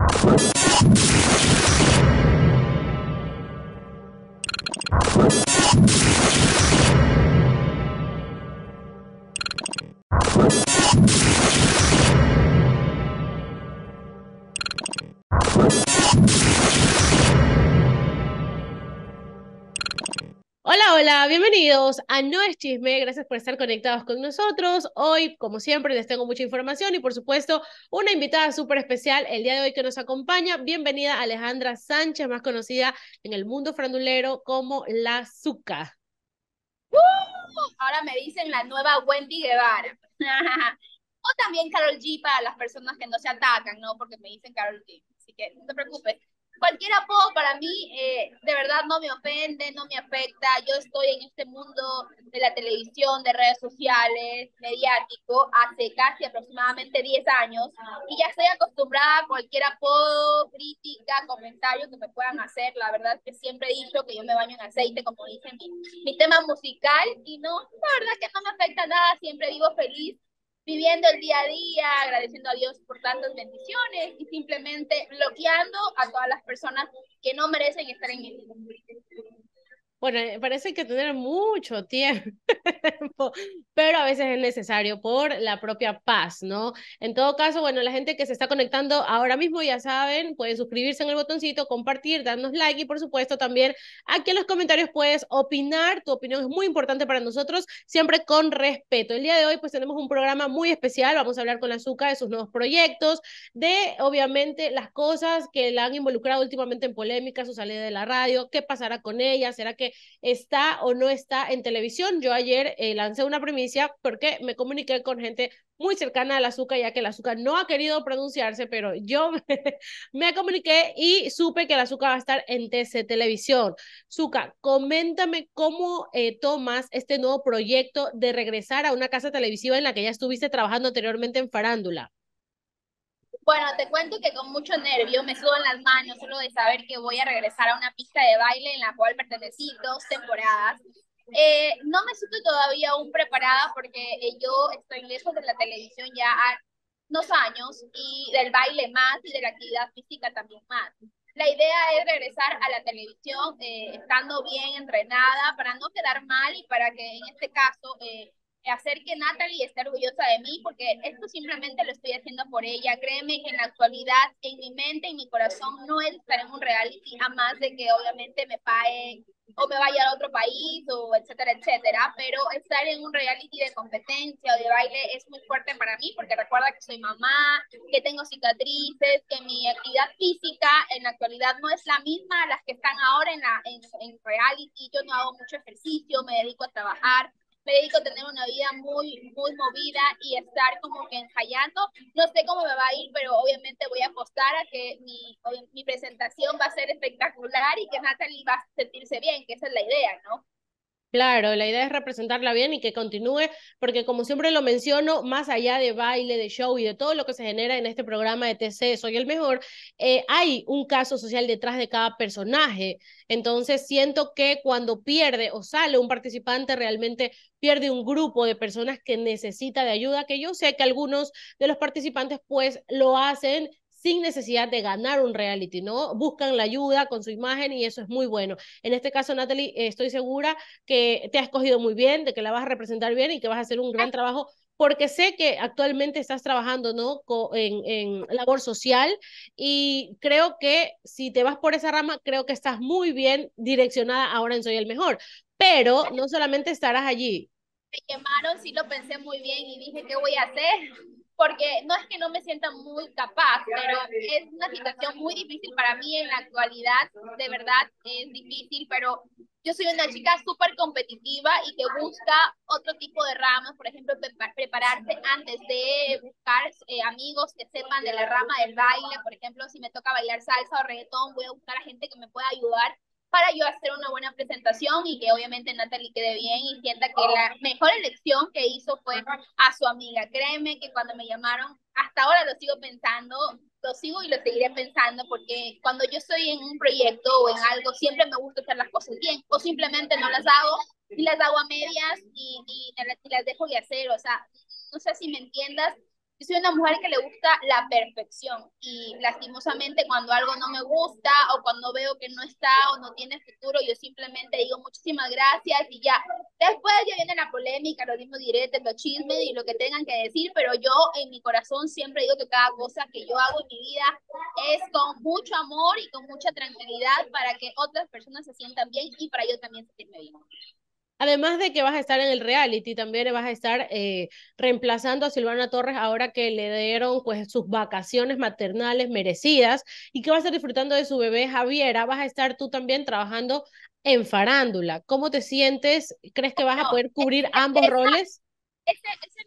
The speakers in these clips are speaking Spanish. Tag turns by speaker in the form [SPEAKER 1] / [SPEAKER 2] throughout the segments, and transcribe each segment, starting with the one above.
[SPEAKER 1] you Hola, hola, bienvenidos a No es Chisme, gracias por estar conectados con nosotros. Hoy, como siempre, les tengo mucha información y por supuesto una invitada súper especial el día de hoy que nos acompaña. Bienvenida Alejandra Sánchez, más conocida en el mundo frandulero como La Zuca.
[SPEAKER 2] ¡Uh! ahora me dicen la nueva Wendy Guevara. o también Carol G para las personas que no se atacan, ¿no? Porque me dicen Carol G. Así que no te preocupes cualquier apodo para mí eh, de verdad no me ofende, no me afecta. Yo estoy en este mundo de la televisión, de redes sociales, mediático, hace casi aproximadamente 10 años y ya estoy acostumbrada a cualquier apodo, crítica, comentario que me puedan hacer. La verdad es que siempre he dicho que yo me baño en aceite, como dice mi, mi tema musical y no, la verdad que no me afecta nada, siempre vivo feliz viviendo el día a día, agradeciendo a Dios por tantas bendiciones y simplemente bloqueando a todas las personas que no merecen estar en el mundo.
[SPEAKER 1] Bueno, eh, parece que tener mucho tiempo, pero a veces es necesario por la propia paz, ¿no? En todo caso, bueno, la gente que se está conectando ahora mismo, ya saben, pueden suscribirse en el botoncito, compartir, darnos like y por supuesto también aquí en los comentarios puedes opinar, tu opinión es muy importante para nosotros, siempre con respeto. El día de hoy pues tenemos un programa muy especial, vamos a hablar con la de sus nuevos proyectos, de obviamente las cosas que la han involucrado últimamente en polémica, su salida de la radio, qué pasará con ella, será que está o no está en televisión. Yo ayer eh, lancé una primicia porque me comuniqué con gente muy cercana al azúcar, ya que el azúcar no ha querido pronunciarse, pero yo me, comuniqué y supe que el azúcar va a estar en TC Televisión. Zuka, coméntame cómo eh, tomas este nuevo proyecto de regresar a una casa televisiva en la que ya estuviste trabajando anteriormente en Farándula.
[SPEAKER 2] Bueno, te cuento que con mucho nervio me subo en las manos solo de saber que voy a regresar a una pista de baile en la cual pertenecí dos temporadas. Eh, no me siento todavía aún preparada porque eh, yo estoy lejos de la televisión ya hace unos años y del baile más y de la actividad física también más. La idea es regresar a la televisión eh, estando bien entrenada para no quedar mal y para que en este caso hacer que Natalie esté orgullosa de mí, porque esto simplemente lo estoy haciendo por ella. Créeme que en la actualidad, en mi mente, en mi corazón, no es estar en un reality, a más de que obviamente me pague o me vaya a otro país, o etcétera, etcétera, pero estar en un reality de competencia o de baile es muy fuerte para mí, porque recuerda que soy mamá, que tengo cicatrices, que mi actividad física en la actualidad no es la misma a las que están ahora en, la, en, en reality, yo no hago mucho ejercicio, me dedico a trabajar, dedico a tener una vida muy, muy movida y estar como que ensayando. No sé cómo me va a ir, pero obviamente voy a apostar a que mi, mi presentación va a ser espectacular y que Natalie va a sentirse bien, que esa es la idea, ¿no?
[SPEAKER 1] Claro, la idea es representarla bien y que continúe, porque como siempre lo menciono, más allá de baile, de show y de todo lo que se genera en este programa de TC, Soy el Mejor, eh, hay un caso social detrás de cada personaje. Entonces siento que cuando pierde o sale un participante, realmente pierde un grupo de personas que necesita de ayuda, que yo sé que algunos de los participantes pues lo hacen sin necesidad de ganar un reality, ¿no? Buscan la ayuda con su imagen y eso es muy bueno. En este caso, Natalie, estoy segura que te has escogido muy bien, de que la vas a representar bien y que vas a hacer un gran trabajo porque sé que actualmente estás trabajando ¿no? en, en, labor social y creo que si te vas por esa rama, creo que estás muy bien direccionada ahora en Soy el Mejor. Pero no solamente estarás allí.
[SPEAKER 2] Me llamaron, sí lo pensé muy bien y dije, ¿qué voy a hacer? Porque no es que no me sienta muy capaz, pero es una situación muy difícil para mí en la actualidad, de verdad es difícil, pero yo soy una chica súper competitiva y que busca otro tipo de ramas, por ejemplo, prepararse antes de buscar eh, amigos que sepan de la rama del baile, por ejemplo, si me toca bailar salsa o reggaetón, voy a buscar a gente que me pueda ayudar para yo hacer una buena presentación y que obviamente Natalie quede bien y sienta que la mejor elección que hizo fue a su amiga. Créeme que cuando me llamaron, hasta ahora lo sigo pensando, lo sigo y lo seguiré pensando porque cuando yo estoy en un proyecto o en algo, siempre me gusta hacer las cosas bien o simplemente no las hago y las hago a medias y, y, las dejo de hacer. O sea, no sé si me entiendas, yo soy una mujer que le gusta la perfección y lastimosamente cuando algo no me gusta o cuando veo que no está o no tiene futuro, yo simplemente digo muchísimas gracias y ya. Después ya viene la polémica, los mismos directos, los chismes y lo que tengan que decir, pero yo en mi corazón siempre digo que cada cosa que yo hago en mi vida es con mucho amor y con mucha tranquilidad para que otras personas se sientan bien y para yo también sentirme bien.
[SPEAKER 1] Además de que vas a estar en el reality, también vas a estar eh, reemplazando a Silvana Torres ahora que le dieron pues sus vacaciones maternales merecidas y que va a estar disfrutando de su bebé Javiera. Vas a estar tú también trabajando en farándula. ¿Cómo te sientes? ¿Crees que vas a poder cubrir ambos roles?
[SPEAKER 2] Ese, ese,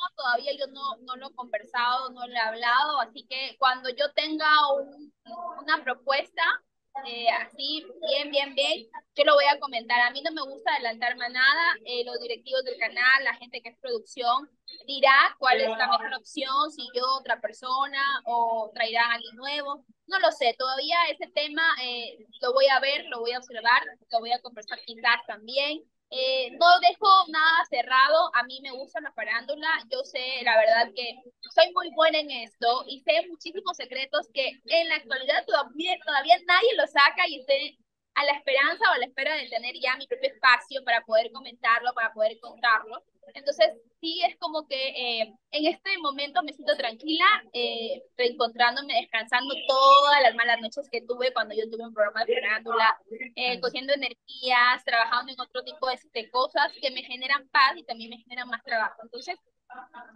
[SPEAKER 2] no, todavía yo no, no lo he conversado, no lo he hablado, así que cuando yo tenga un, una propuesta, eh, así, bien, bien, bien, yo lo voy a comentar. A mí no me gusta adelantarme a nada. Eh, los directivos del canal, la gente que es producción, dirá cuál es la mejor opción, si yo, otra persona, o traerá a alguien nuevo. No lo sé, todavía ese tema eh, lo voy a ver, lo voy a observar, lo voy a conversar quizás también. Eh, no dejo nada cerrado, a mí me gusta la farándula, yo sé la verdad que soy muy buena en esto y sé muchísimos secretos que en la actualidad todavía, todavía nadie lo saca y estoy a la esperanza o a la espera de tener ya mi propio espacio para poder comentarlo, para poder contarlo. Entonces, sí es como que eh, en este momento me siento tranquila, eh, reencontrándome, descansando todas las malas noches que tuve cuando yo tuve un programa de farándula, eh, cogiendo energías, trabajando en otro tipo de, de cosas que me generan paz y también me generan más trabajo. Entonces,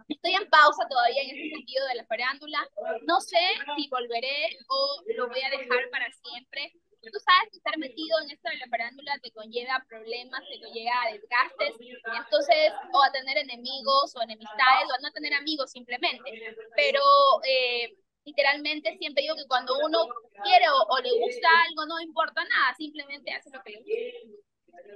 [SPEAKER 2] Estoy en pausa todavía en ese sentido de la farándula. No sé si volveré o lo voy a dejar para siempre tú sabes que estar metido en esto de la farándula te conlleva problemas, te conlleva desgastes, entonces, o a tener enemigos o enemistades, o a no tener amigos simplemente. Pero eh, literalmente siempre digo que cuando uno quiere o, o, le gusta algo, no importa nada, simplemente hace lo que le gusta.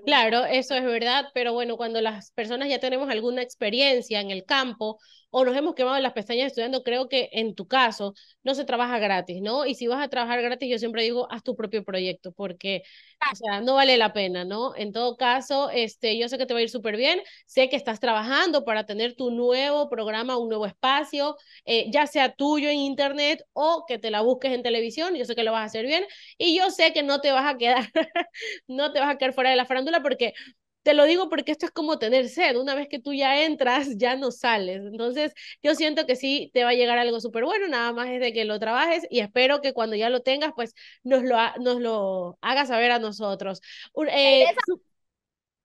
[SPEAKER 1] Claro, eso es verdad, pero bueno, cuando las personas ya tenemos alguna experiencia en el campo o nos hemos quemado las pestañas estudiando, creo que en tu caso no se trabaja gratis, ¿no? Y si vas a trabajar gratis, yo siempre digo, haz tu propio proyecto, porque, o sea, no vale la pena, ¿no? En todo caso, este, yo sé que te va a ir súper bien, sé que estás trabajando para tener tu nuevo programa, un nuevo espacio, eh, ya sea tuyo en internet o que te la busques en televisión, yo sé que lo vas a hacer bien, y yo sé que no te vas a quedar, no te vas a quedar fuera de la farándula porque te lo digo porque esto es como tener sed. Una vez que tú ya entras, ya no sales. Entonces, yo siento que sí te va a llegar algo súper bueno, nada más es de que lo trabajes y espero que cuando ya lo tengas, pues nos lo, nos lo hagas saber a nosotros.
[SPEAKER 2] Eh,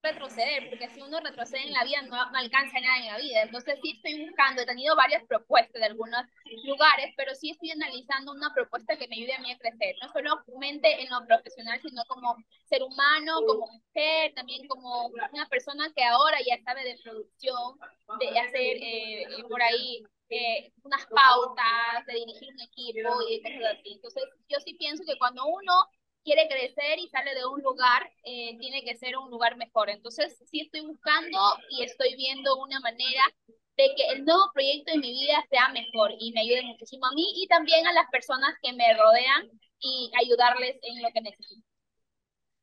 [SPEAKER 2] retroceder, porque si uno retrocede en la vida no, no, alcanza nada en la vida. Entonces sí estoy buscando, he tenido varias propuestas de algunos lugares, pero sí estoy analizando una propuesta que me ayude a mí a crecer, no solamente en lo profesional, sino como ser humano, como mujer, también como una persona que ahora ya sabe de producción, de hacer eh, por ahí eh, unas pautas, de dirigir un equipo y cosas así. Entonces yo sí pienso que cuando uno quiere crecer y sale de un lugar, eh, tiene que ser un lugar mejor. Entonces, sí estoy buscando y estoy viendo una manera de que el nuevo proyecto de mi vida sea mejor y me ayude muchísimo a mí y también a las personas que me rodean y ayudarles en lo que necesito.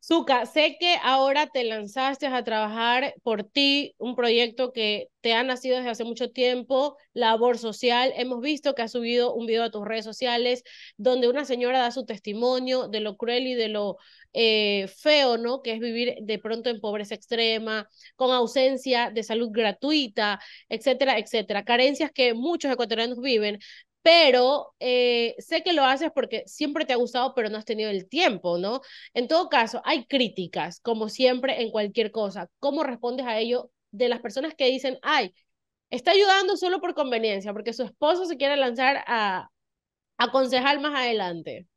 [SPEAKER 1] Zuka, sé que ahora te lanzaste a trabajar por ti, un proyecto que te ha nacido desde hace mucho tiempo, labor social. Hemos visto que has subido un video a tus redes sociales donde una señora da su testimonio de lo cruel y de lo eh, feo, ¿no? Que es vivir de pronto en pobreza extrema, con ausencia de salud gratuita, etcétera, etcétera. Carencias que muchos ecuatorianos viven, pero eh, sé que lo haces porque siempre te ha gustado, pero no has tenido el tiempo, ¿no? En todo caso, hay críticas, como siempre, en cualquier cosa. ¿Cómo respondes a ello de las personas que dicen, ay, está ayudando solo por conveniencia, porque su esposo se quiere lanzar a aconsejar más adelante?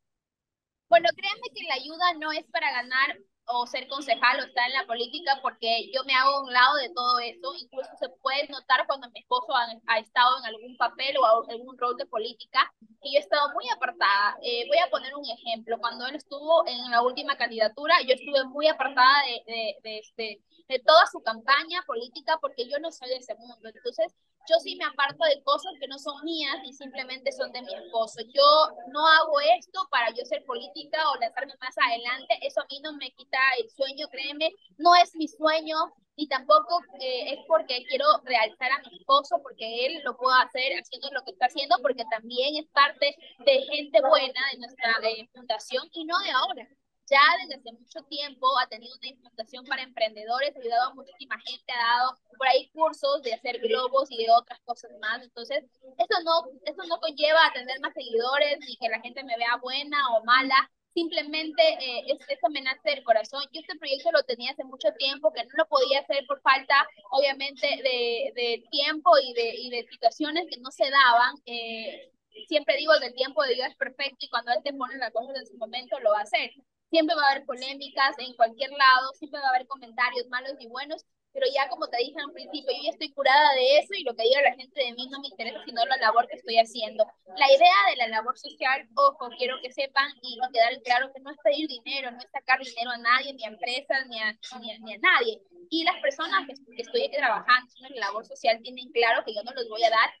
[SPEAKER 2] Bueno, créanme que la ayuda no es para ganar o ser concejal o estar en la política porque yo me hago a un lado de todo eso. Incluso se puede notar cuando mi esposo ha, estado en algún papel o algún rol de política y yo he estado muy apartada. Eh, voy a poner un ejemplo. Cuando él estuvo en la última candidatura, yo estuve muy apartada de, de, de, este, de toda su campaña política porque yo no soy de ese mundo. Entonces, yo sí me aparto de cosas que no son mías y simplemente son de mi esposo. Yo no hago esto para yo ser política o lanzarme más adelante. Eso a mí no me quita el sueño, créeme. No es mi sueño y tampoco eh, es porque quiero realizar a mi esposo, porque él lo puede hacer haciendo lo que está haciendo, porque también es parte de gente buena de nuestra eh, fundación y no de ahora ya desde hace mucho tiempo ha tenido una fundación para emprendedores, ha ayudado a muchísima gente, ha dado por ahí cursos de hacer globos y de otras cosas más. Entonces, eso no, eso no conlleva a tener más seguidores ni que la gente me vea buena o mala. Simplemente eh, es, eso me nace del corazón. Yo este proyecto lo tenía hace mucho tiempo, que no lo podía hacer por falta, obviamente, de, de tiempo y de, y de situaciones que no se daban. Eh, siempre digo que el tiempo de Dios es perfecto y cuando Él te pone la cosa en su momento lo va a hacer. Siempre va a haber polémicas en cualquier lado, siempre va a haber comentarios malos y buenos, pero ya como te dije al principio, yo ya estoy curada de eso y lo que diga la gente de mí no me interesa, sino la labor que estoy haciendo. La idea de la labor social, ojo, quiero que sepan y quedar claro que no es pedir dinero, no es sacar dinero a nadie, ni a empresas, ni a, ni a, ni a nadie. Y las personas que, que estoy trabajando en la labor social tienen claro que yo no les voy a dar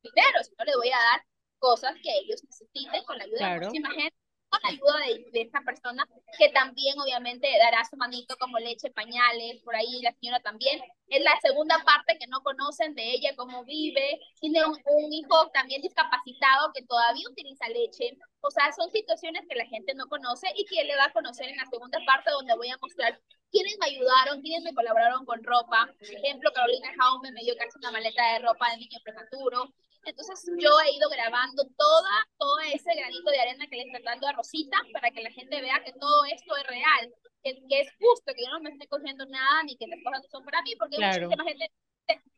[SPEAKER 2] dinero, sino les voy a dar cosas que ellos necesiten con la ayuda de muchísima gente con la ayuda de, de, esta persona, que también obviamente dará su manito como leche, pañales, por ahí la señora también. Es la segunda parte que no conocen de ella, cómo vive. Tiene un, un hijo también discapacitado que todavía utiliza leche. O sea, son situaciones que la gente no conoce y que le va a conocer en la segunda parte donde voy a mostrar quiénes me ayudaron, quiénes me colaboraron con ropa. Por ejemplo, Carolina Jaume me dio casi una maleta de ropa de niño prematuro. Entonces yo he ido grabando toda, todo ese granito de arena que le estoy dando a Rosita para que la gente vea que todo esto es real, que, que es justo, que yo no me estoy cogiendo nada ni que las cosas no son para mí, porque claro. muchísima gente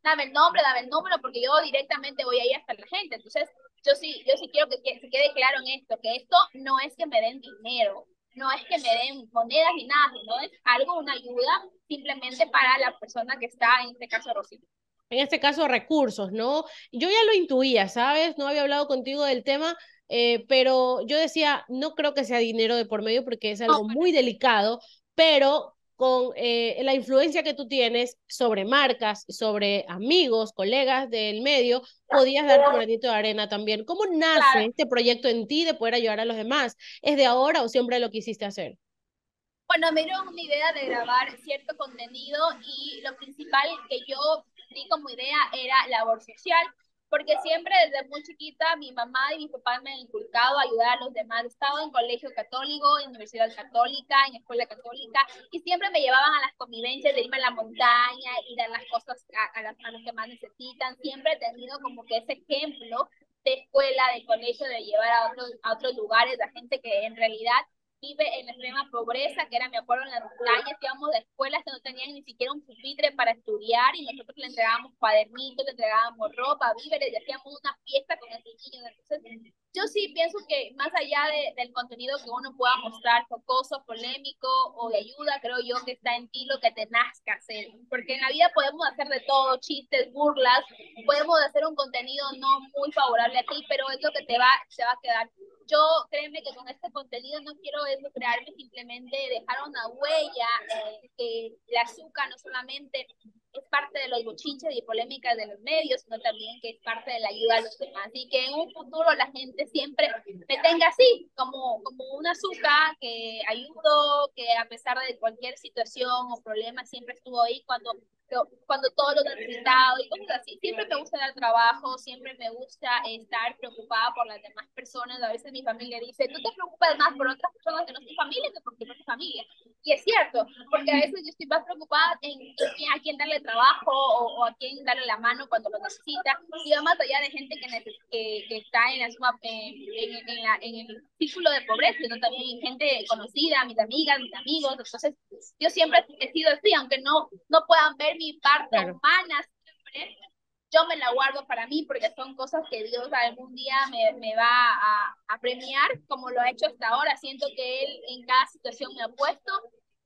[SPEAKER 2] dame el nombre, dame el número, porque yo directamente voy ahí hasta la gente. Entonces, yo sí, yo sí quiero que, que se quede claro en esto, que esto no es que me den dinero, no es que me den monedas ni nada, sino es algo, una ayuda simplemente para la persona que está, en este caso, Rosita
[SPEAKER 1] en este caso recursos, ¿no? Yo ya lo intuía, ¿sabes? No había hablado contigo del tema, eh, pero yo decía, no creo que sea dinero de por medio porque es algo muy delicado, pero con eh, la influencia que tú tienes sobre marcas, sobre amigos, colegas del medio, podías dar tu granito de arena también. ¿Cómo nace este proyecto en ti de poder ayudar a los demás? ¿Es de ahora o siempre lo quisiste hacer?
[SPEAKER 2] Bueno, me dio una idea de grabar cierto contenido y lo principal que yo como idea era labor social, porque siempre desde muy chiquita mi mamá y mi papá me han inculcado a ayudar a los demás. He estado en colegio católico, en universidad católica, en escuela católica, y siempre me llevaban a las convivencias de irme a la montaña y dar las cosas a, a, las, a los que más necesitan. Siempre he tenido como que ese ejemplo de escuela, de colegio, de llevar a otros, a otros lugares a gente que en realidad vive en extrema pobreza, que era, me acuerdo, en las montañas, íbamos de escuelas que no tenían ni siquiera un pupitre para estudiar y nosotros le entregábamos cuadernitos, le entregábamos ropa, víveres y hacíamos una fiesta con esos niños. Entonces, yo sí pienso que más allá de, del contenido que uno pueda mostrar, focoso, polémico o de ayuda, creo yo que está en ti lo que te nazca hacer. Porque en la vida podemos hacer de todo, chistes, burlas, podemos hacer un contenido no muy favorable a ti, pero es lo que te va, te va a quedar yo créeme que con este contenido no quiero crearme simplemente dejar una huella, eh, que el azúcar no solamente es parte de los bochinches y polémicas de los medios, sino también que es parte de la ayuda a los demás. Y que en un futuro la gente siempre me tenga así, como, como un azúcar que ayudo, que a pesar de cualquier situación o problema siempre estuvo ahí cuando cuando todo lo necesitado y cosas así. Siempre me gusta dar trabajo, siempre me gusta estar preocupada por las demás personas. A veces mi familia dice, tú te preocupas más por otras personas que no son familia que por tu propia familia. Y es cierto, porque a veces yo estoy más preocupada en, a quién darle trabajo o, o, a quién darle la mano cuando lo necesita. Y va más allá de gente que, que, que está en, la, en, en, en, la, en el círculo de pobreza, sino también gente conocida, mis amigas, mis amigos. Entonces, yo siempre he sido así, aunque no, no puedan ver mi parte claro. humana siempre, yo me la guardo para mí porque son cosas que Dios algún día me, me va a, a, premiar, como lo ha hecho hasta ahora. Siento que Él en cada situación me ha puesto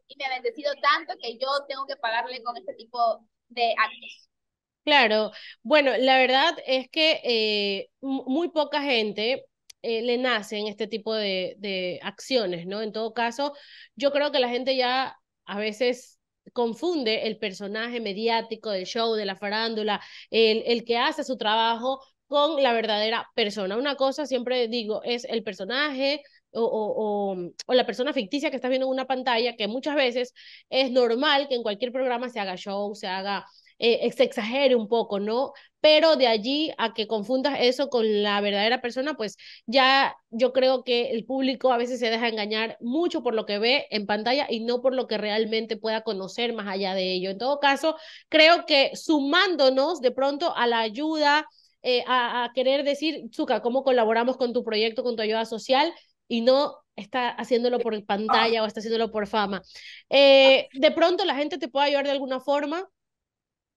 [SPEAKER 2] y me ha bendecido tanto que yo tengo que pagarle con este tipo de actos.
[SPEAKER 1] Claro, bueno, la verdad es que eh, muy poca gente eh, le nace en este tipo de, de acciones, ¿no? En todo caso, yo creo que la gente ya a veces confunde el personaje mediático del show, de la farándula, el, el que hace su trabajo con la verdadera persona. Una cosa, siempre digo, es el personaje o, o, o, la persona ficticia que estás viendo en una pantalla, que muchas veces es normal que en cualquier programa se haga show, se haga eh, se exagere un poco, ¿no? Pero de allí a que confundas eso con la verdadera persona, pues ya yo creo que el público a veces se deja engañar mucho por lo que ve en pantalla y no por lo que realmente pueda conocer más allá de ello. En todo caso, creo que sumándonos de pronto a la ayuda, eh, a, a, querer decir, Zuka, ¿cómo colaboramos con tu proyecto, con tu ayuda social? Y no está haciéndolo por pantalla o está haciéndolo por fama. Eh, de pronto la gente te puede ayudar de alguna forma,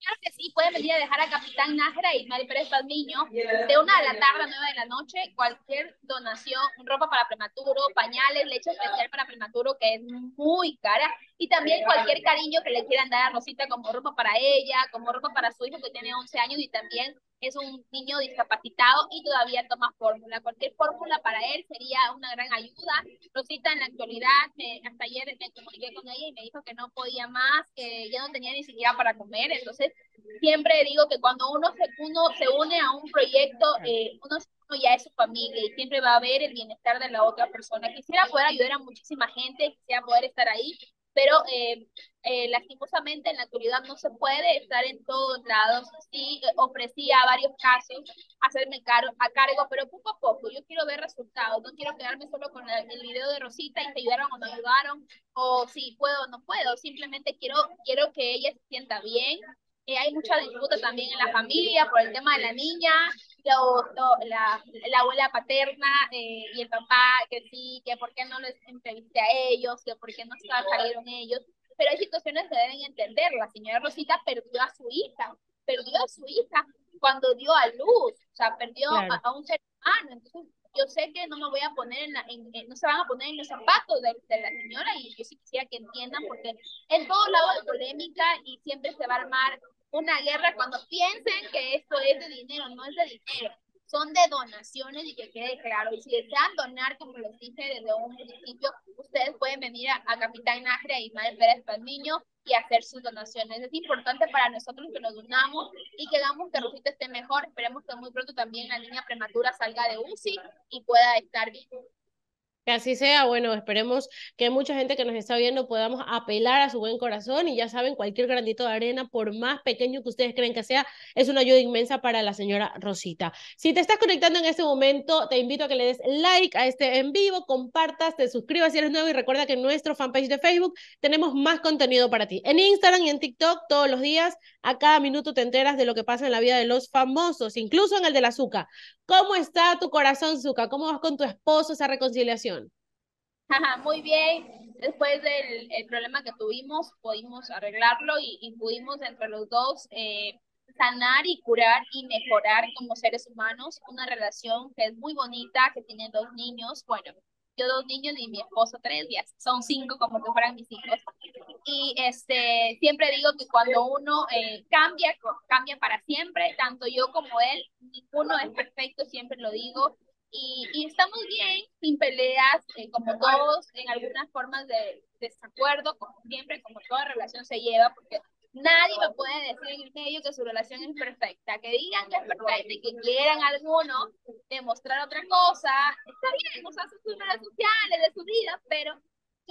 [SPEAKER 2] Claro que sí, pueden venir a dejar a Capitán Nájera y Ismael Pérez Palmiño de una de la tarde a nueve de la noche. Cualquier donación, ropa para prematuro, pañales, leche especial para prematuro, que es muy cara. Y también cualquier cariño que le quieran dar a Rosita, como ropa para ella, como ropa para su hijo que tiene 11 años y también es un niño discapacitado y todavía toma fórmula. Cualquier fórmula para él sería una gran ayuda. Rosita en la actualidad, hasta ayer me comuniqué con ella y me dijo que no podía más, que ya no tenía ni siquiera para comer. Entonces, siempre digo que cuando uno se, uno se une a un proyecto, eh, uno, uno ya es su familia y siempre va a ver el bienestar de la otra persona. Quisiera poder ayudar a muchísima gente, quisiera poder estar ahí, pero eh, eh, lastimosamente en la actualidad no se puede estar en todos lados. Sí, eh, ofrecía varios casos hacerme car a cargo, pero poco a poco yo quiero ver resultados, no quiero quedarme solo con el, el video de Rosita y te ayudaron o no ayudaron, o si puedo o no puedo, simplemente quiero, quiero que ella se sienta bien. Eh, hay mucha disputa también en la familia por el tema de la niña, lo, lo, la, la, abuela paterna eh, y el papá, que sí, que por qué no les entrevisté a ellos, que por qué no salieron ellos. Pero hay situaciones que deben entender. La señora Rosita perdió a su hija, perdió a su hija cuando dio a luz, o sea, perdió claro. a, a, un ser humano. Entonces, yo sé que no me voy a poner en, la, en, en no se van a poner en los zapatos de, de, la señora y yo sí quisiera que entiendan porque en todos lados de polémica y siempre se va a armar una guerra cuando piensen que esto es de dinero, no es de dinero, son de donaciones y que quede claro. Y si desean donar, como les dije desde un principio, ustedes pueden venir a, a Capitán Nájera y Madre Pérez Palmiño y hacer sus donaciones. Es importante para nosotros que nos donamos y que hagamos que Rosita esté mejor. Esperemos que muy pronto también la niña prematura salga de UCI y pueda estar bien.
[SPEAKER 1] Que así sea, bueno, esperemos que mucha gente que nos está viendo podamos apelar a su buen corazón y ya saben, cualquier granito de arena, por más pequeño que ustedes creen que sea, es una ayuda inmensa para la señora Rosita. Si te estás conectando en este momento, te invito a que le des like a este en vivo, compartas, te suscribas si eres nuevo y recuerda que en nuestro fanpage de Facebook tenemos más contenido para ti. En Instagram y en TikTok todos los días, a cada minuto te enteras de lo que pasa en la vida de los famosos, incluso en el de la. ¿Cómo está tu corazón, Zuka? ¿Cómo vas con tu esposo esa reconciliación?
[SPEAKER 2] Muy bien, después del el problema que tuvimos, pudimos arreglarlo y, pudimos entre los dos eh, sanar y curar y mejorar como seres humanos una relación que es muy bonita, que tiene dos niños, bueno, yo dos niños y mi esposo tres, días, son cinco como que fueran mis hijos. Y este, siempre digo que cuando uno eh, cambia, cambia para siempre, tanto yo como él, ninguno es perfecto, siempre lo digo, y, y, estamos bien, sin peleas, eh, como todos, en algunas formas de desacuerdo, como siempre, como toda relación se lleva, porque nadie me puede decir en el que su relación es perfecta. Que digan que es perfecta y que quieran alguno demostrar otra cosa, está bien, o sus redes sociales, de su vida, pero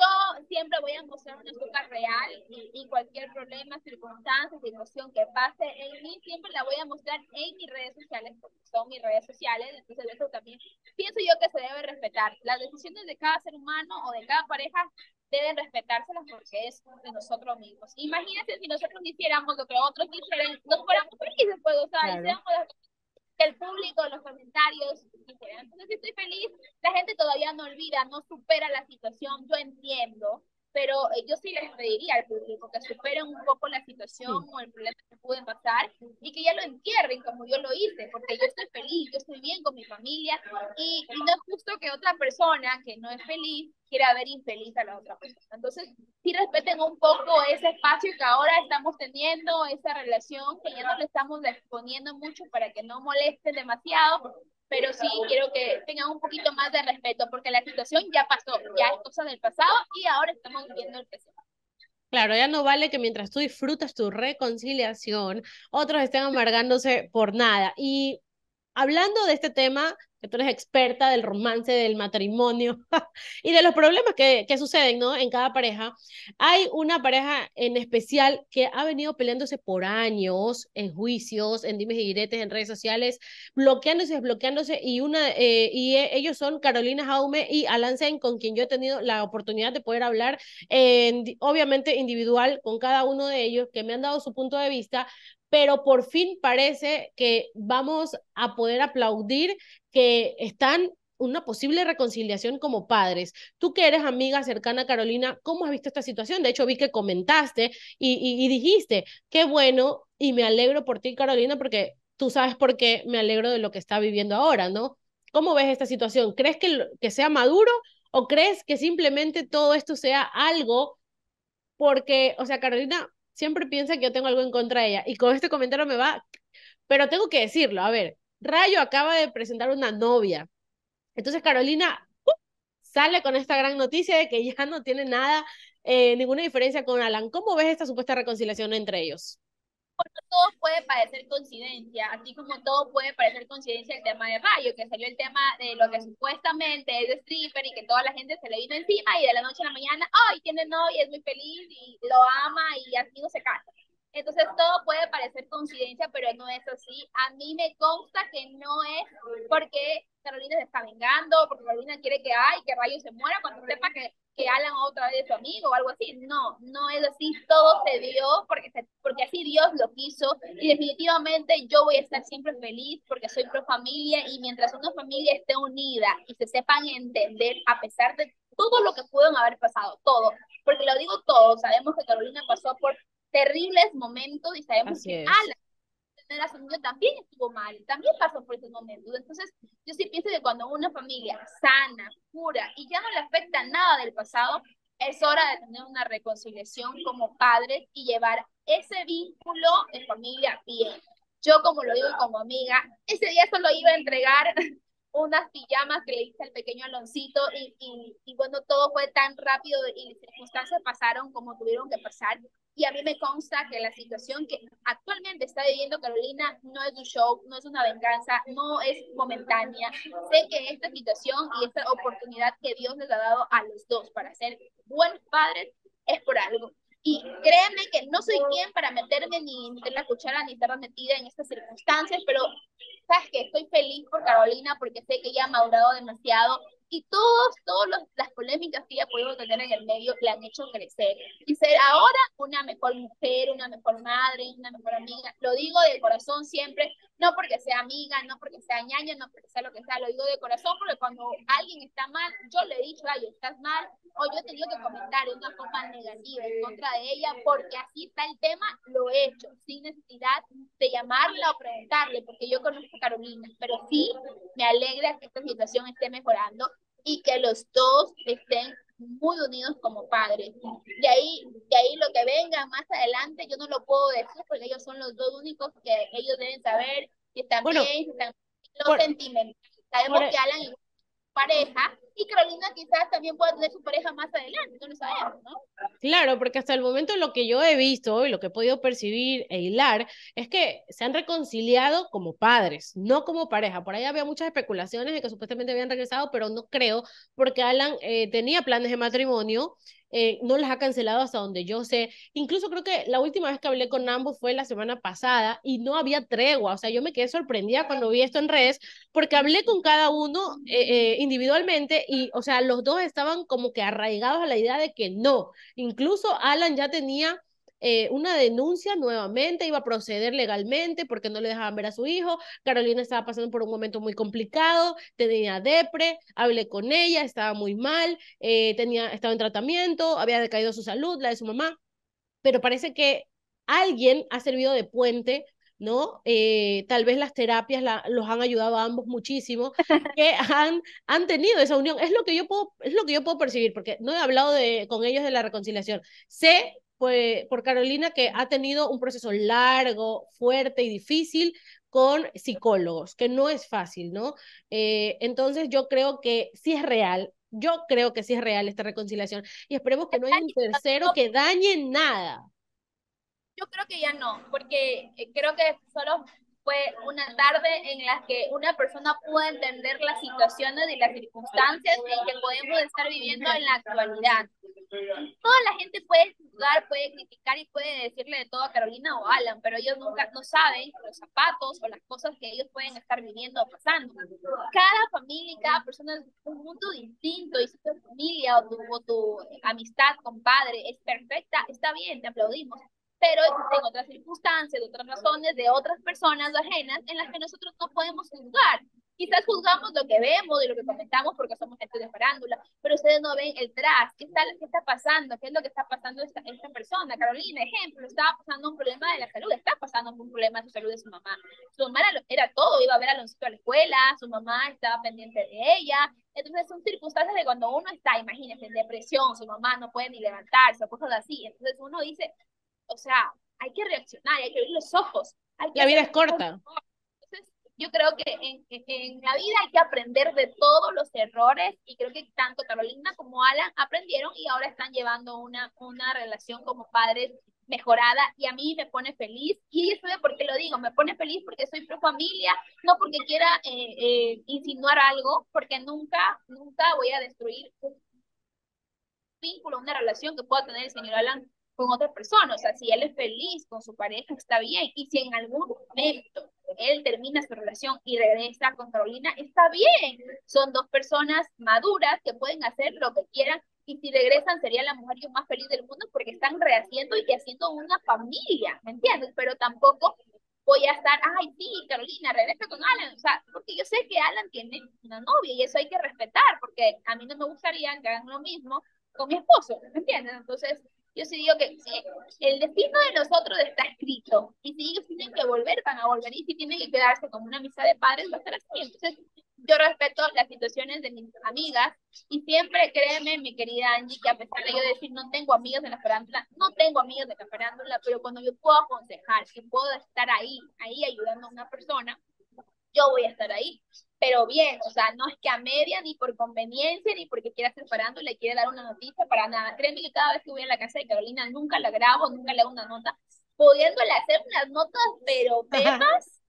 [SPEAKER 2] yo siempre voy a mostrar una azúcar real y, y, cualquier problema, circunstancia, situación que pase en mí, siempre la voy a mostrar en mis redes sociales, porque son mis redes sociales, entonces eso también pienso yo que se debe respetar. Las decisiones de cada ser humano o de cada pareja deben respetárselas porque es de nosotros mismos. Imagínense si nosotros hiciéramos lo que otros hicieran, nos fuéramos felices, pues, o sea, claro. El público, los comentarios, entonces estoy feliz, la gente todavía no olvida, no supera la situación, yo entiendo, pero eh, yo sí les pediría al público que superen un poco la situación sí. o el problema que pueden pasar y que ya lo entierren como yo lo hice, porque yo estoy feliz, yo estoy bien con mi familia y, y no es justo que otra persona que no es feliz quiera ver infeliz a la otra persona. Entonces, sí respeten un poco ese espacio que ahora estamos teniendo, esa relación que ya no le estamos exponiendo mucho para que no moleste demasiado, pero sí quiero que tengan un poquito más de respeto porque la situación ya pasó, ya es cosa del pasado y ahora estamos viviendo el presente.
[SPEAKER 1] Claro, ya no vale que mientras tú disfrutas tu reconciliación, otros estén amargándose por nada. Y hablando de este tema, que tú eres experta del romance, del matrimonio y de los problemas que, que suceden ¿no? en cada pareja, hay una pareja en especial que ha venido peleándose por años en juicios, en dimes y diretes, en redes sociales, bloqueándose, desbloqueándose, y, una, eh, y e, ellos son Carolina Jaume y Alan Sen, con quien yo he tenido la oportunidad de poder hablar, en, obviamente individual con cada uno de ellos, que me han dado su punto de vista, pero por fin parece que vamos a poder aplaudir que están una posible reconciliación como padres. Tú que eres amiga cercana, Carolina, ¿cómo has visto esta situación? De hecho, vi que comentaste y, y, dijiste, qué bueno y me alegro por ti, Carolina, porque tú sabes por qué me alegro de lo que está viviendo ahora, ¿no? ¿Cómo ves esta situación? ¿Crees que, que sea maduro o crees que simplemente todo esto sea algo porque, o sea, Carolina siempre piensa que yo tengo algo en contra de ella y con este comentario me va, pero tengo que decirlo, a ver, Rayo acaba de presentar una novia. Entonces Carolina sale con esta gran noticia de que ya no tiene nada, eh, ninguna diferencia con Alan. ¿Cómo ves esta supuesta reconciliación entre ellos?
[SPEAKER 2] Todo puede parecer coincidencia, así como todo puede parecer coincidencia el tema de Rayo, que salió el tema de lo que supuestamente es de stripper y que toda la gente se le vino encima y de la noche a la mañana, ¡ay, tiene novia, es muy feliz y lo ama y así no se casa! Entonces todo puede parecer coincidencia, pero no es así. A mí me consta que no es porque Carolina se está vengando, porque Carolina quiere que ay, que Rayo se muera cuando sepa que, que Alan otra vez de su amigo o algo así. No, no es así. Todo se dio porque, porque así Dios lo quiso y definitivamente yo voy a estar siempre feliz porque soy pro familia y mientras una familia esté unida y se sepan entender a pesar de todo lo que pueden haber pasado, todo, porque lo digo todo, sabemos que Carolina pasó por terribles momentos y sabemos que Alan también estuvo mal, también pasó por esos momentos. Entonces, yo sí pienso que cuando una familia sana, pura y ya no le afecta nada del pasado, es hora de tener una reconciliación como padres y llevar ese vínculo de familia bien. Yo, como lo digo como amiga, ese día solo iba a entregar unas pijamas que le hice al pequeño Aloncito y, y, y bueno, todo fue tan rápido y las circunstancias pasaron como tuvieron que pasar y a mí me consta que la situación que actualmente está viviendo Carolina no es un show, no es una venganza, no es momentánea. Sé que esta situación y esta oportunidad que Dios les ha dado a los dos para ser buenos padres es por algo. Y créanme que no soy quien para meterme ni meter la cuchara ni estar metida en estas circunstancias, pero sabes que estoy feliz por Carolina porque sé que ella ha madurado demasiado y todos, todas las polémicas que ella ha podido tener en el medio le han hecho crecer y ser ahora una mejor mujer, una mejor madre, una mejor amiga. Lo digo de corazón siempre, no porque sea amiga, no porque sea ñaña, no porque sea lo que sea, lo digo de corazón porque cuando alguien está mal, yo le he dicho, ay, estás mal, o yo he tenido que comentar de una forma negativa en contra de ella, porque así está el tema, lo he hecho, sin necesidad de llamarla o preguntarle, porque yo conozco a Carolina, pero sí me alegra que esta situación esté mejorando y que los dos estén muy unidos como padres. De ahí, de ahí lo que venga más adelante, yo no lo puedo decir porque ellos son los dos únicos que ellos deben saber si están bien, si están los sentimentales. Sabemos que Alan pareja y Carolina quizás también pueda tener su pareja más adelante, no lo sabemos, ¿no?
[SPEAKER 1] Claro, porque hasta el momento lo que yo he visto y lo que he podido percibir e hilar es que se han reconciliado como padres, no como pareja. Por ahí había muchas especulaciones de que supuestamente habían regresado, pero no creo, porque Alan eh, tenía planes de matrimonio eh, no las ha cancelado hasta donde yo sé. Incluso creo que la última vez que hablé con ambos fue la semana pasada y no había tregua. O sea, yo me quedé sorprendida cuando vi esto en redes porque hablé con cada uno eh, eh, individualmente y, o sea, los dos estaban como que arraigados a la idea de que no. Incluso Alan ya tenía eh, una denuncia nuevamente, iba a proceder legalmente porque no le dejaban ver a su hijo. Carolina estaba pasando por un momento muy complicado, tenía depre, hablé con ella, estaba muy mal, eh, tenía, estaba en tratamiento, había decaído su salud, la de su mamá, pero parece que alguien ha servido de puente ¿no? Eh, tal vez las terapias los han ayudado a ambos muchísimo, que han, han tenido esa unión. Es lo que yo puedo, es lo que yo puedo percibir, porque no he hablado de, con ellos de la reconciliación. Sé pues, por Carolina que ha tenido un proceso largo, fuerte y difícil con psicólogos, que no es fácil, ¿no? Eh, entonces yo creo que sí es real Yo creo que sí es real esta reconciliación y esperemos que no haya un tercero que dañe nada.
[SPEAKER 2] Yo creo que ya no, porque eh, creo que solo fue una tarde en la que una persona pudo entender las situaciones y las circunstancias en que podemos estar viviendo en la actualidad. Toda la gente puede juzgar, puede criticar y puede decirle de todo a Carolina o Alan, pero ellos nunca no saben los zapatos o las cosas que ellos pueden estar viviendo o pasando. Cada familia y cada persona es un mundo distinto y si tu familia o tu, o tu amistad, compadre, es perfecta, está bien, te aplaudimos pero existen otras circunstancias, otras razones de otras personas ajenas en las que nosotros no podemos juzgar. Quizás juzgamos lo que vemos y lo que comentamos porque somos gente de farándula, pero ustedes no ven el tras, ¿qué está, qué está pasando? ¿Qué es lo que está pasando esta, esta persona? Carolina, ejemplo, estaba pasando un problema de la salud, está pasando un problema de su salud de su mamá. Su mamá era, todo, iba a ver a Aloncito a la escuela, su mamá estaba pendiente de ella, entonces son circunstancias de cuando uno está, imagínense, en depresión, su mamá no puede ni levantarse o cosas así. Entonces uno dice, o sea, hay que reaccionar, hay que abrir los ojos. Hay que
[SPEAKER 1] la vida es corta.
[SPEAKER 2] Yo creo que en, en, la vida hay que aprender de todos los errores y creo que tanto Carolina como Alan aprendieron y ahora están llevando una, una relación como padres mejorada y a mí me pone feliz. Y eso es por qué lo digo, me pone feliz porque soy pro familia, no porque quiera eh, eh, insinuar algo, porque nunca, nunca voy a destruir un vínculo, una relación que pueda tener el señor Alan con otra persona. O sea, si él es feliz con su pareja, está bien. Y si en algún momento él termina su relación y regresa con Carolina, está bien. Son dos personas maduras que pueden hacer lo que quieran. Y si regresan, sería la mujer más feliz del mundo porque están rehaciendo y haciendo una familia, ¿me entiendes? Pero tampoco voy a estar, ay, sí, Carolina, regresa con Alan. O sea, porque yo sé que Alan tiene una novia y eso hay que respetar, porque a mí no me gustaría que hagan lo mismo con mi esposo, ¿me entiendes? Entonces, yo sí digo que sí, el destino de nosotros está escrito. Y si ellos tienen que volver, van a volver. Y si tienen que quedarse como una misa de padres, va a estar así. Entonces, yo respeto las situaciones de mis amigas. Y siempre, créeme, mi querida Angie, que a pesar de yo decir no tengo amigos de la farándula, no tengo amigos de la farándula, pero cuando yo puedo aconsejar, que puedo estar ahí, ahí ayudando a una persona, yo voy a estar ahí pero bien, o sea, no es que a media, ni por conveniencia, ni porque quiera estar parando, le quiere dar una noticia, para nada. Créeme que cada vez que voy a la casa de Carolina, nunca la grabo, nunca le hago una nota, pudiéndole hacer unas notas, pero pepas,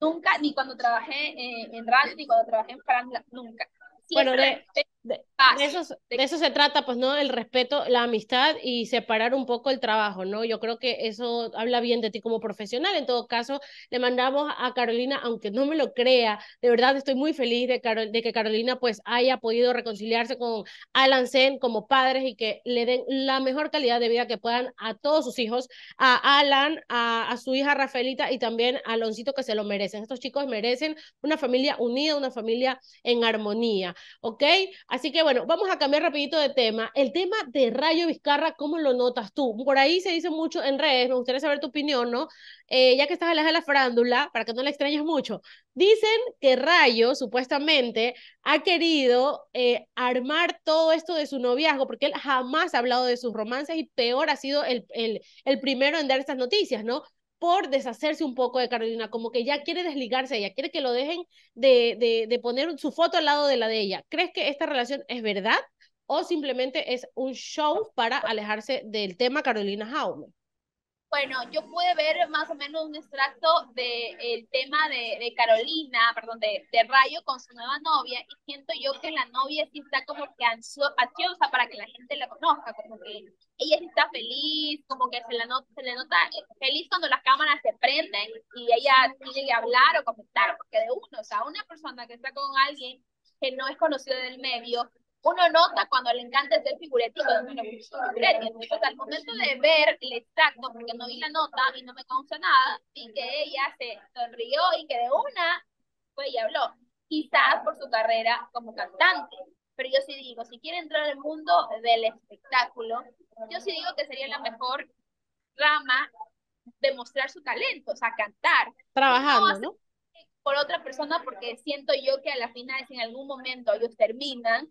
[SPEAKER 2] nunca, ni cuando trabajé en radio, ni cuando trabajé en farándula, nunca.
[SPEAKER 1] bueno, de, de, eso, de eso se trata, pues, ¿no? El respeto, la amistad y separar un poco el trabajo, ¿no? Yo creo que eso habla bien de ti como profesional. En todo caso, le mandamos a Carolina, aunque no me lo crea, de verdad estoy muy feliz de, de que Carolina, pues, haya podido reconciliarse con Alan Sen como padres y que le den la mejor calidad de vida que puedan a todos sus hijos, a Alan, a, a su hija Rafaelita y también a Aloncito que se lo merecen. Estos chicos merecen una familia unida, una familia en armonía, ¿ok? Así que bueno, vamos a cambiar rapidito de tema. El tema de Rayo Vizcarra, ¿cómo lo notas tú? Por ahí se dice mucho en redes, me gustaría saber tu opinión, ¿no? Eh, ya que estás en la farándula, para que no le extrañes mucho. Dicen que Rayo, supuestamente, ha querido eh, armar todo esto de su noviazgo, porque él jamás ha hablado de sus romances y peor ha sido el, el, el primero en dar estas noticias, ¿no? Por deshacerse un poco de Carolina, como que ya quiere desligarse ella, quiere que lo dejen de, de, de, poner su foto al lado de la de ella. ¿Crees que esta relación es verdad o simplemente es un show para alejarse del tema Carolina Jaume?
[SPEAKER 2] Bueno, yo pude ver más o menos un extracto del el tema de, de, Carolina, perdón, de, de, Rayo con su nueva novia, y siento yo que la novia sí está como que ansiosa para que la gente la conozca, como que ella sí está feliz, como que se, la nota, se le nota feliz cuando las cámaras se prenden y ella tiene que hablar o comentar, porque de uno, o sea, una persona que está con alguien que no es conocido del medio, uno nota cuando le encanta ser figurativo, Entonces, al momento de ver el extracto, porque no vi la nota y no me consta nada, vi que ella se sonrió y que de una, pues ella habló. Quizás por su carrera como cantante. Pero yo sí digo, si quiere entrar al mundo del espectáculo, yo sí digo que sería la mejor rama de mostrar su talento, o sea, cantar.
[SPEAKER 1] Trabajando, ¿no?
[SPEAKER 2] Por otra persona, porque siento yo que a la final, si en algún momento ellos terminan,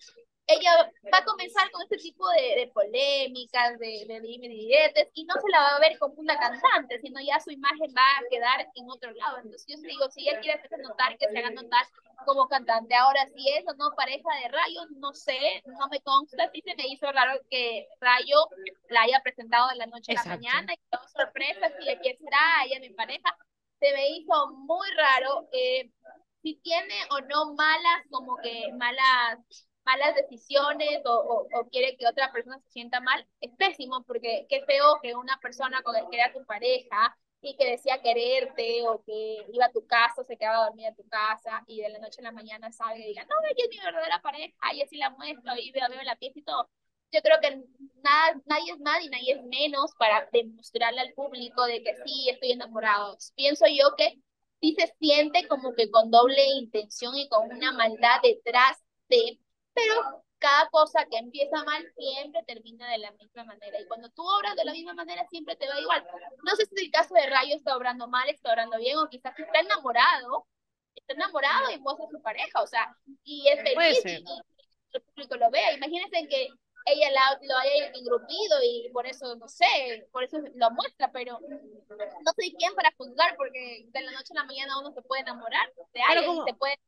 [SPEAKER 2] ella va a comenzar con este tipo de, de polémicas, de, de diretes, y no se la va a ver como una cantante, sino ya su imagen va a quedar en otro lado. Entonces yo digo, si ella quiere hacerse notar, que se haga notar como cantante. Ahora, si es o no pareja de Rayo, no sé, no me consta, sí se me hizo raro que Rayo la haya presentado de la noche a la mañana, y todo sorpresa, si aquí será ella mi pareja, se me hizo muy raro. Eh, si tiene o no malas, como que malas malas decisiones o, o, quiere que otra persona se sienta mal, es pésimo porque qué feo que una persona con el que era tu pareja y que decía quererte o que iba a tu casa, se quedaba a dormir en tu casa y de la noche a la mañana salga y diga, no, ella es mi verdadera pareja y así la muestro y veo, veo la pieza y todo. Yo creo que nada, nadie es y nadie es menos para demostrarle al público de que sí, estoy enamorado. Pienso yo que sí se siente como que con doble intención y con una maldad detrás de pero cada cosa que empieza mal siempre termina de la misma manera. Y cuando tú obras de la misma manera, siempre te va igual. No sé si el caso de Rayo está obrando mal, está obrando bien, o quizás está enamorado, está enamorado y muestra a su pareja, o sea, y es feliz y, el público lo vea. Imagínense que ella lo haya engrupido y por eso, no sé, por eso lo muestra, pero no soy quién para juzgar, porque de la noche a la mañana uno se puede enamorar de alguien, se puede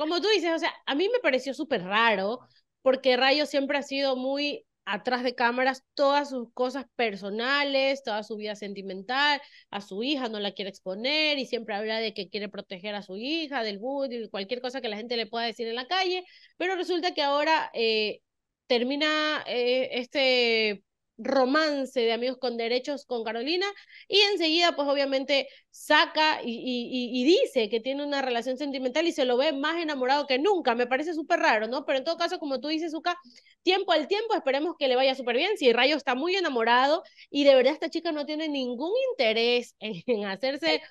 [SPEAKER 1] como tú dices, o sea, a mí me pareció súper raro porque Rayo siempre ha sido muy atrás de cámaras todas sus cosas personales, toda su vida sentimental, a su hija no la quiere exponer y siempre habla de que quiere proteger a su hija del bullying, cualquier cosa que la gente le pueda decir en la calle, pero resulta que ahora eh, termina eh, este romance de amigos con derechos con Carolina y enseguida pues obviamente saca y, y, y, dice que tiene una relación sentimental y se lo ve más enamorado que nunca, me parece súper raro, ¿no? Pero en todo caso, como tú dices, Zuka, tiempo al tiempo, esperemos que le vaya súper bien, si Rayo está muy enamorado y de verdad esta chica no tiene ningún interés en, hacerse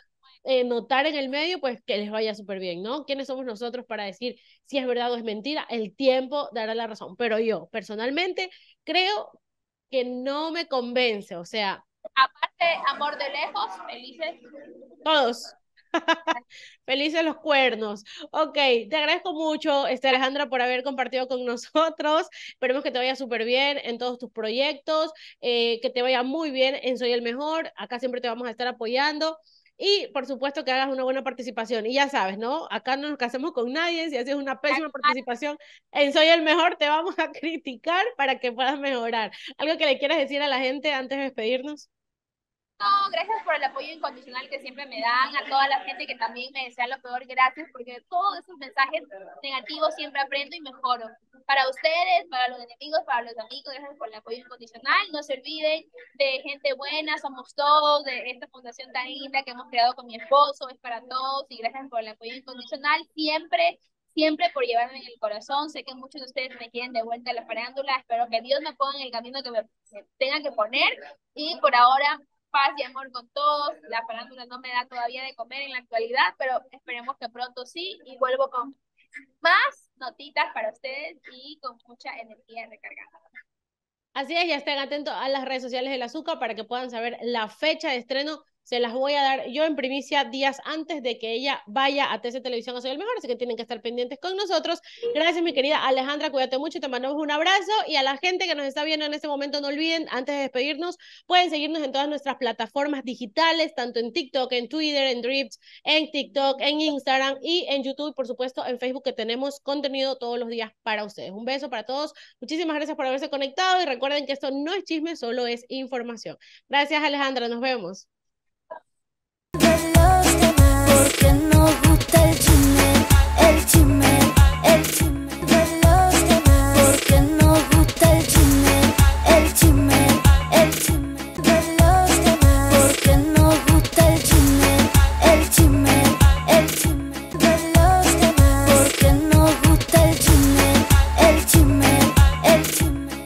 [SPEAKER 1] eh, notar en el medio, pues que les vaya súper bien, ¿no? ¿Quiénes somos nosotros para decir si es verdad o es mentira? El tiempo dará la razón, pero yo personalmente creo que no me convence, o sea.
[SPEAKER 2] Aparte, amor de lejos, felices.
[SPEAKER 1] Todos. Felices los cuernos. Ok, te agradezco mucho, este, Alejandra, por haber compartido con nosotros. Esperemos que te vaya súper bien en todos tus proyectos, eh, que te vaya muy bien en Soy el Mejor. Acá siempre te vamos a estar apoyando. Y por supuesto que hagas una buena participación. Y ya sabes, ¿no? Acá no nos casemos con nadie. Si haces una pésima participación en Soy el Mejor, te vamos a criticar para que puedas mejorar. ¿Algo que le quieras decir a la gente antes de despedirnos?
[SPEAKER 2] No, gracias por el apoyo incondicional que siempre me dan, a toda la gente que también me desea lo peor, gracias, porque todos esos mensajes negativos siempre aprendo y mejoro. Para ustedes, para los enemigos, para los amigos, gracias por el apoyo incondicional. No se olviden de gente buena, somos todos, de esta fundación tan linda que hemos creado con mi esposo, es para todos, y gracias por el apoyo incondicional. Siempre siempre por llevarme en el corazón. Sé que muchos de ustedes me quieren de vuelta a la farándula. Espero que Dios me ponga en el camino que me tenga que poner. Y por ahora, paz y amor con todos. La farándula no me da todavía de comer en la actualidad, pero esperemos que pronto sí y vuelvo con más notitas para ustedes y con mucha energía recargada.
[SPEAKER 1] Así es, ya estén atentos a las redes sociales del Azúcar para que puedan saber la fecha de estreno se las voy a dar yo en primicia días antes de que ella vaya a TC Televisión a Soy el Mejor, así que tienen que estar pendientes con nosotros. Gracias, mi querida Alejandra, cuídate mucho, te mandamos un abrazo y a la gente que nos está viendo en este momento, no olviden, antes de despedirnos, pueden seguirnos en todas nuestras plataformas digitales, tanto en TikTok, en Twitter, en Drips, en TikTok, en Instagram y en YouTube, por supuesto, en Facebook, que tenemos contenido todos los días para ustedes. Un beso para todos, muchísimas gracias por haberse conectado y recuerden que esto no es chisme, solo es información. Gracias, Alejandra, nos vemos.
[SPEAKER 3] El chimel, el chimel de los demás Porque no gusta el chimel